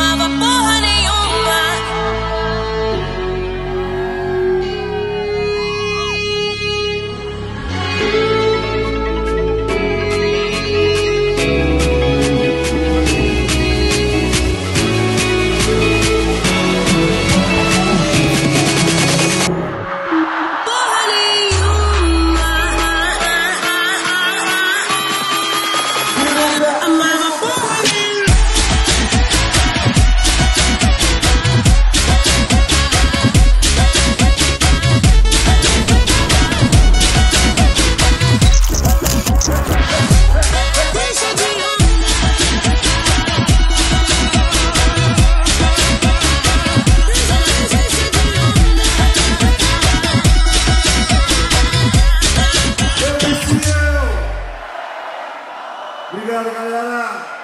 amaba por Obrigado, galera.